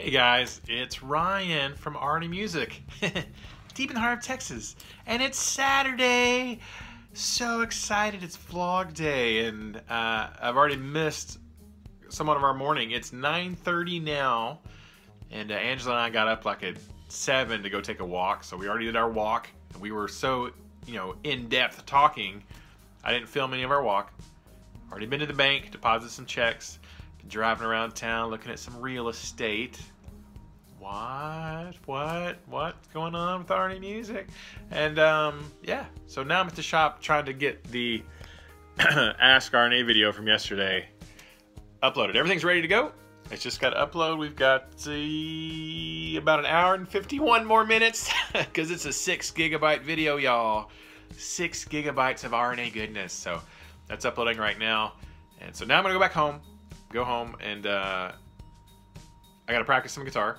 Hey guys, it's Ryan from RNA Music, deep in the heart of Texas, and it's Saturday. So excited! It's vlog day, and uh, I've already missed somewhat of our morning. It's 9:30 now, and uh, Angela and I got up like at seven to go take a walk. So we already did our walk, and we were so you know in depth talking. I didn't film any of our walk. Already been to the bank, deposited some checks driving around town looking at some real estate. What? What? What's going on with RNA Music? And um, yeah, so now I'm at the shop trying to get the Ask RNA video from yesterday uploaded. Everything's ready to go. It's just got to upload. We've got about an hour and 51 more minutes because it's a six gigabyte video, y'all. Six gigabytes of RNA goodness. So that's uploading right now. And so now I'm going to go back home go home and uh, I got to practice some guitar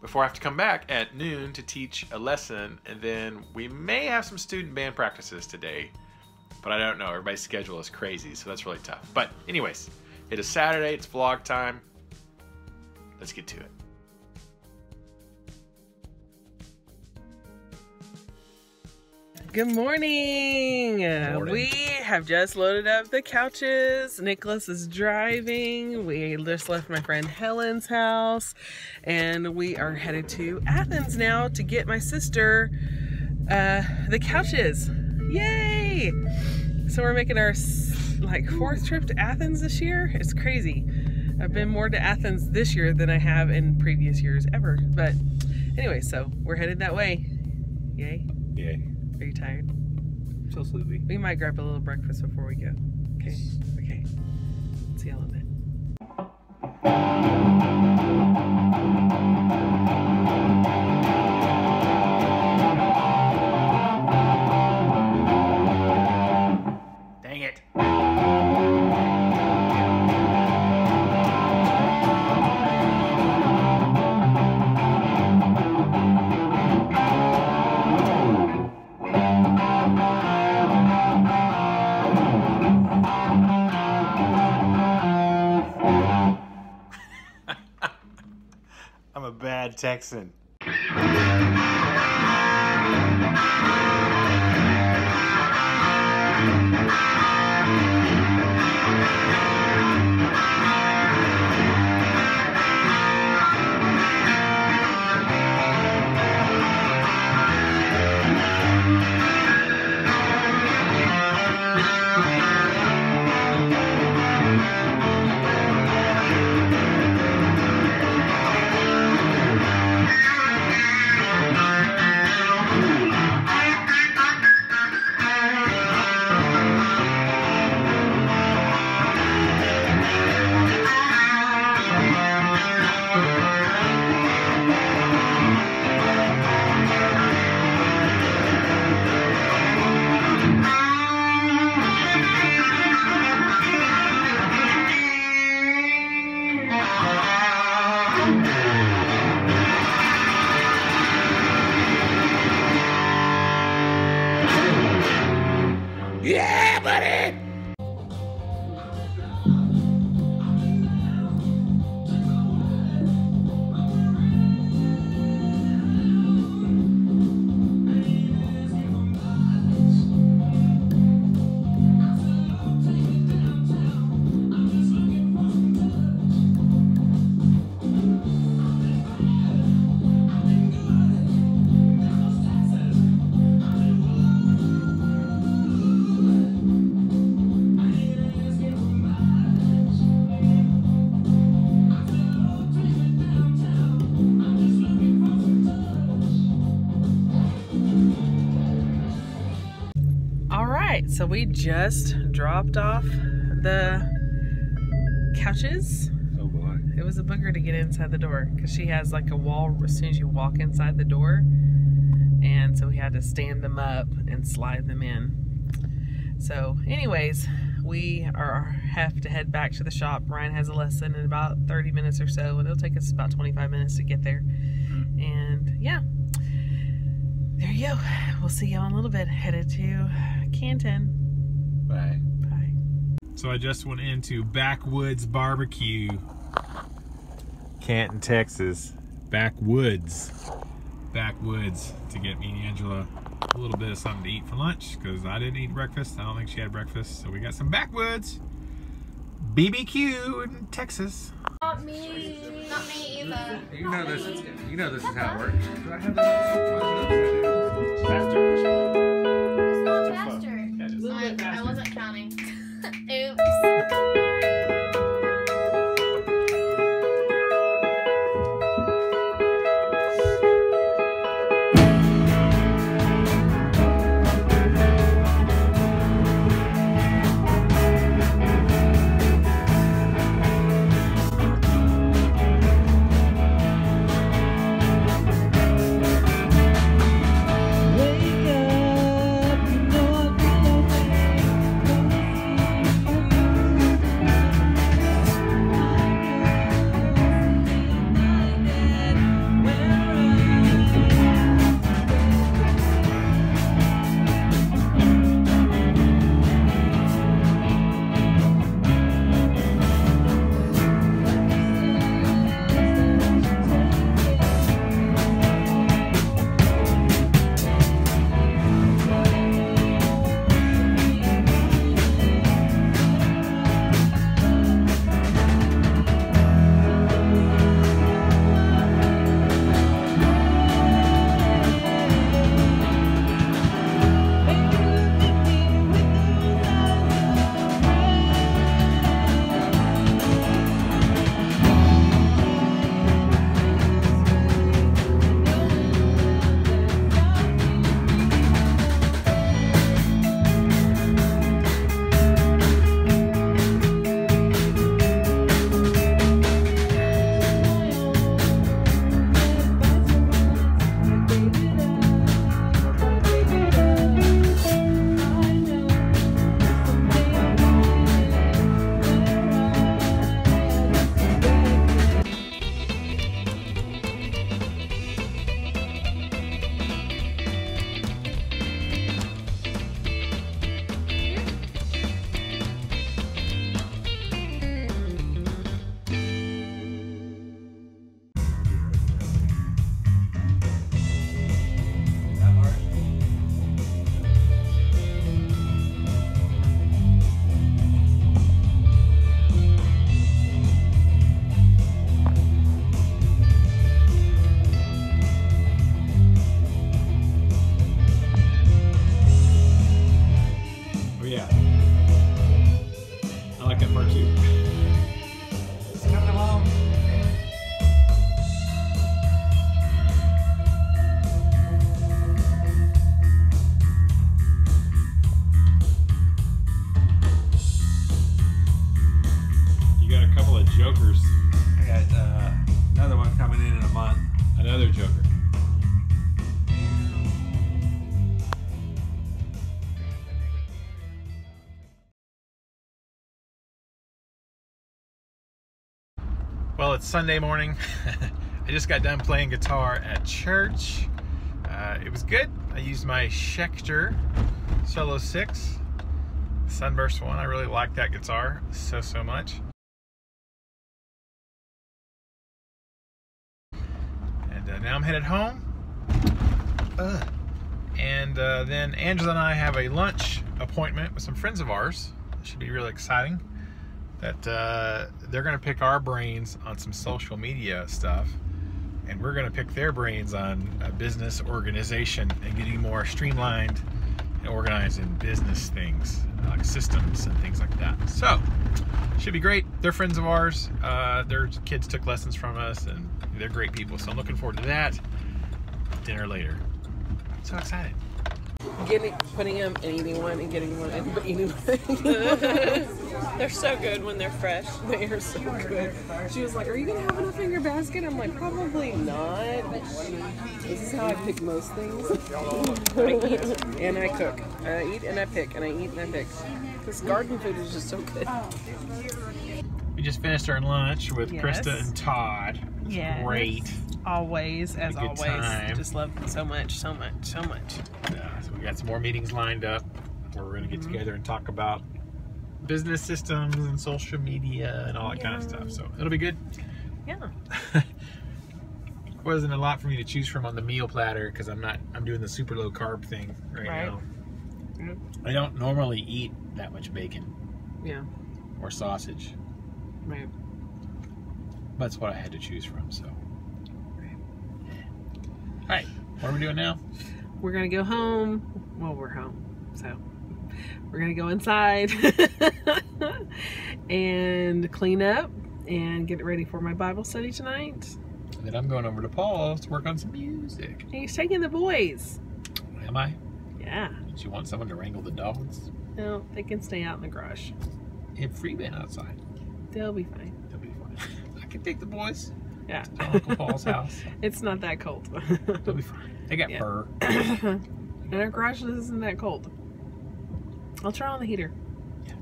before I have to come back at noon to teach a lesson. And then we may have some student band practices today, but I don't know. Everybody's schedule is crazy, so that's really tough. But, anyways, it is Saturday, it's vlog time. Let's get to it. Good morning. morning. We have just loaded up the couches. Nicholas is driving. We just left my friend Helen's house and we are headed to Athens now to get my sister uh, the couches. Yay! So we're making our like fourth trip to Athens this year. It's crazy. I've been more to Athens this year than I have in previous years ever. But anyway, so we're headed that way. Yay. Yay. Are you tired? I'm So sleepy. We might grab a little breakfast before we go. Okay. Okay. See you in a little bit. Texan. Right, so we just dropped off the couches. Oh boy. It was a booger to get inside the door because she has like a wall as soon as you walk inside the door. And so we had to stand them up and slide them in. So, anyways, we are have to head back to the shop. Ryan has a lesson in about 30 minutes or so, and it'll take us about 25 minutes to get there. Hmm. And yeah, there you go. We'll see y'all in a little bit. Headed to Canton. Bye. Bye. So I just went into Backwoods Barbecue Canton, Texas. Backwoods. Backwoods to get me and Angela a little bit of something to eat for lunch because I didn't eat breakfast. I don't think she had breakfast. So we got some backwoods. BBQ in Texas. Not me. Not me either. You know this. Is, you know this is how it works. Do I have that? Faster. It's Sunday morning. I just got done playing guitar at church. Uh, it was good. I used my Schecter Solo 6 Sunburst one. I really like that guitar so, so much. And uh, now I'm headed home. Ugh. And uh, then Angela and I have a lunch appointment with some friends of ours. It should be really exciting. That uh, they're going to pick our brains on some social media stuff, and we're going to pick their brains on business organization and getting more streamlined and organized in business things like systems and things like that. So, should be great. They're friends of ours. Uh, their kids took lessons from us, and they're great people. So I'm looking forward to that. Dinner later. So excited. Getting, putting them and eating one and getting one and eating one. They're so good when they're fresh. they are so good. She was like, "Are you gonna have enough in your basket?" I'm like, "Probably not." This is how I pick most things. I eat and I cook. I eat and I pick and I eat and I pick. Because garden food is just so good. We just finished our lunch with Yes. Krista and Todd. Yeah. Great. Always, as always, time. just love them so much, so much, so much. So we got some more meetings lined up where we're going to get mm-hmm. together and talk about business systems and social media and all that kind of stuff. So it'll be good. Yeah. wasn't a lot for me to choose from on the meal platter because I'm not I'm doing the super low carb thing right, Right. now. Yep. I don't normally eat that much bacon Yeah. or sausage. Right. That's what I had to choose from. So, Right. all right, what are we doing now? We're gonna go home. Well, we're home, so we're gonna go inside and clean up and get it ready for my Bible study tonight. And then I'm going over to Paul's to work on some music. And he's taking the boys. Am I? Yeah. Did you want someone to wrangle the dogs? No, they can stay out in the garage. Hit free outside. They'll be fine. They'll be fine. I can take the boys Yeah. to Uncle Paul's house. it's not that cold. They'll be fine. They got Yeah. fur. and our garage isn't that cold. I'll turn on the heater. Yeah.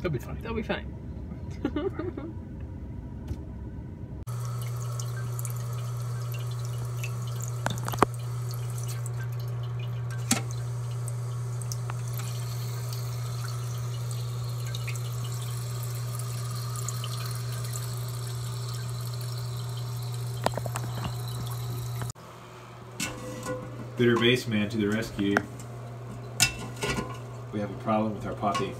They'll be fine. They'll be fine. BitterBassMan to the rescue. We have a problem with our puppy.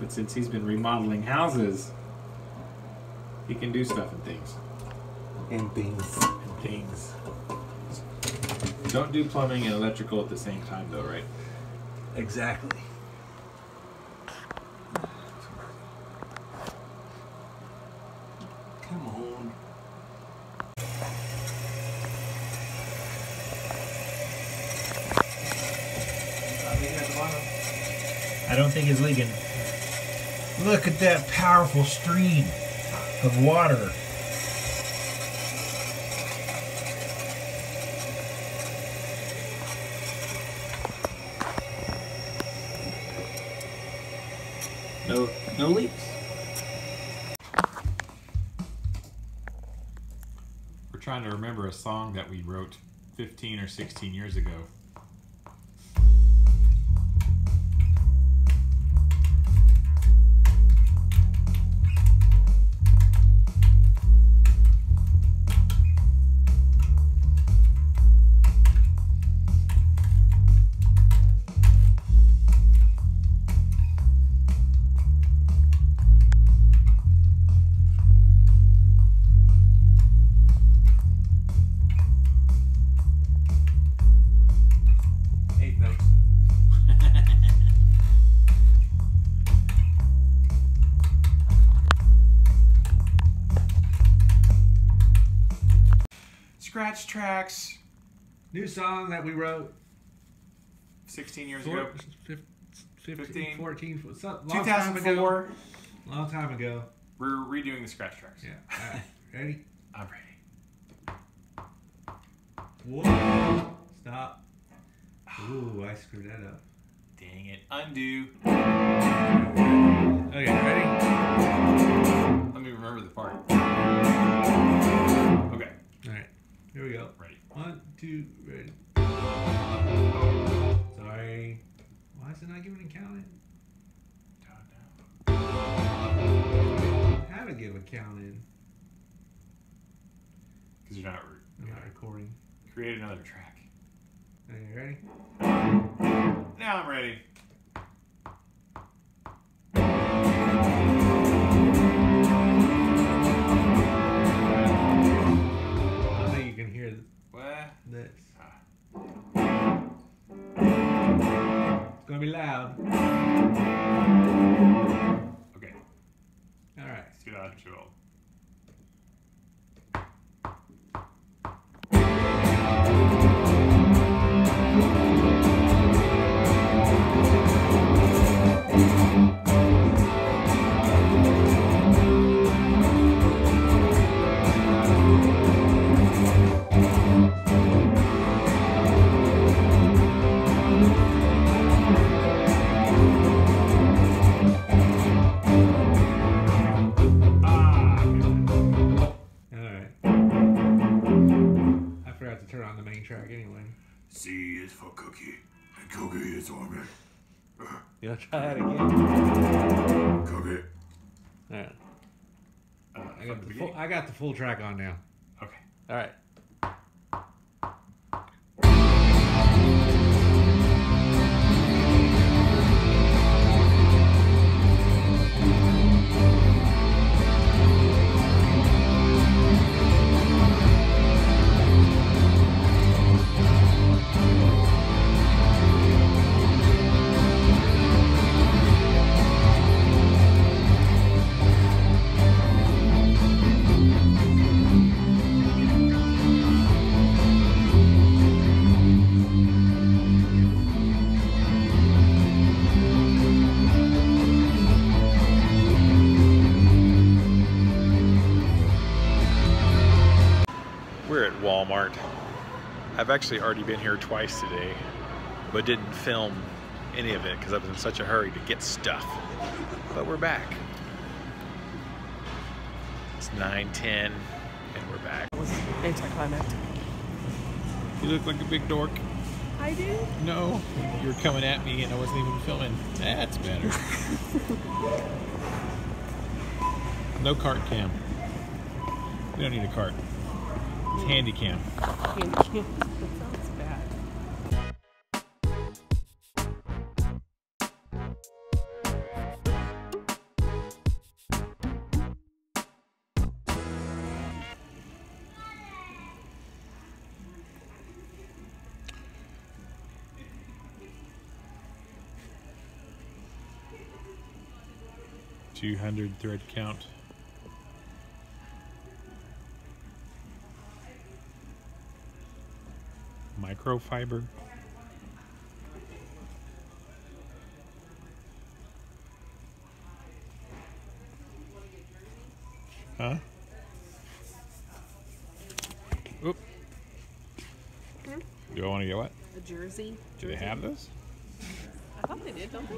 But since he's been remodeling houses, he can do stuff and things. and things. And things. Don't do plumbing and electrical at the same time though, right? Exactly. Come on. I don't think it's leaking. Look at that powerful stream of water. No no leaks. We're trying to remember a song that we wrote 15 or 16 years ago. Scratch tracks New song that we wrote 16 years four, ago. fif- 15, 15. 14, some, long time ago. Long time ago. We're redoing the scratch tracks. Yeah. Right. Ready? I'm ready. Whoa. Stop. Ooh, I screwed that up. Dang it. Undo. Okay, ready? Let me remember the part. Okay. All right. Here we go. Ready. One, two, ready. Sorry. Why is it not giving a count in? How to give a count in? Because you're not. I'm not recording. Create another track. Okay, ready? Now I'm ready. Be loud. Okay. All right. Let's get out of control. Track anyway. C is for cookie, and cookie is for me. You wanna try that again? Cookie. All right. Uh, I got the full, I got the full track on now. Okay. All I've actually already been here twice today, but didn't film any of it because I was in such a hurry to get stuff. But we're back. It's 9:10, and we're back. It was anticlimactic. You look like a big dork. I do. No, you're coming at me and I wasn't even filming. That's better. no cart cam. We don't need a cart. It's handy cam. sounds bad. Two hundred thread count. Microfiber. Huh? Oop. Do I want to get what? The jersey. Do they have this? I thought they did, don't they?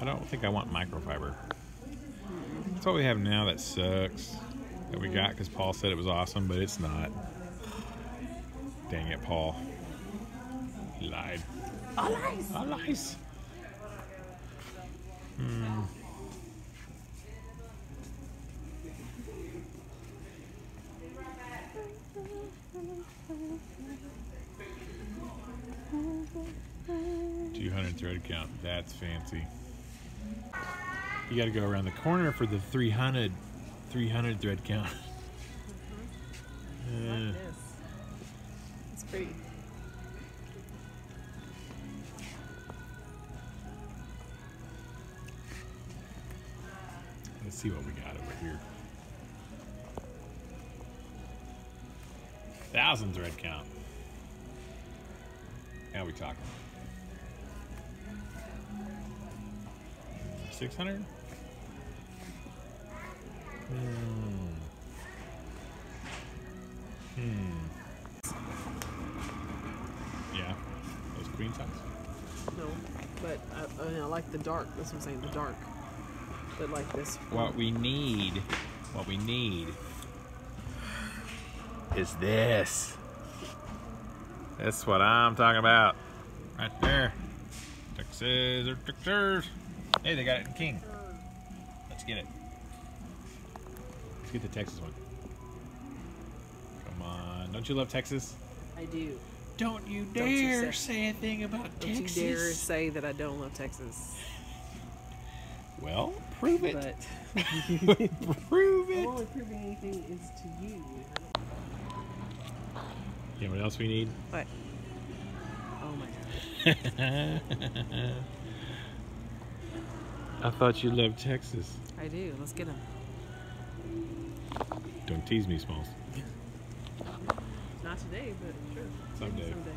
I don't think I want microfiber. That's what we have now that sucks. That we got because Paul said it was awesome, but it's not. Dang it, Paul. He lied. Oh, nice. Oh, lies. Hmm. Two hundred thread count. That's fancy. You got to go around the corner for the 300, 300 thread count. Uh, Yes. It's pretty. Let's see what we got over here. Thousand thread count. Now we talking. Six hundred. Hmm. Hmm. Yeah. Those. No, but I, I like the dark. That's what I'm saying, the dark. But like this. What we need, what we need is this. That's what I'm talking about. Right there. Texas or Texas. Hey, they got it in King. Let's get it. Let's get the Texas one. Come on. Don't you love Texas? I do. Don't you Don't you dare say- say a thing about Don't Texas. you dare say that I don't love Texas. Well, prove it. But prove it. only proving anything is to you. You know what else we need? What? Oh my god. I thought you loved Texas. I do. Let's get them. Don't tease me, Smalls. Not today, but sure. Someday. Someday.